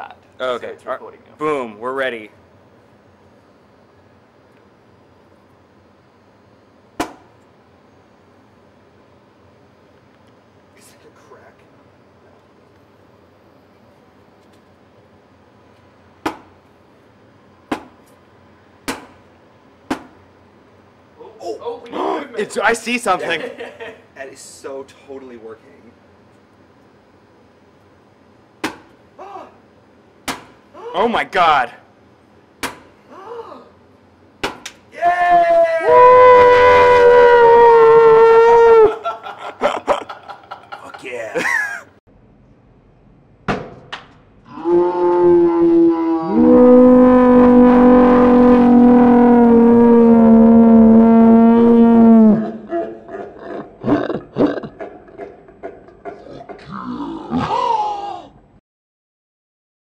that. Oh, So okay. it's All right. recording you. Boom. We're ready. Is that a crack? Oh, oh, we need movement. It's. I see something. That is so totally working. Oh my god. Fuck yeah. Oh!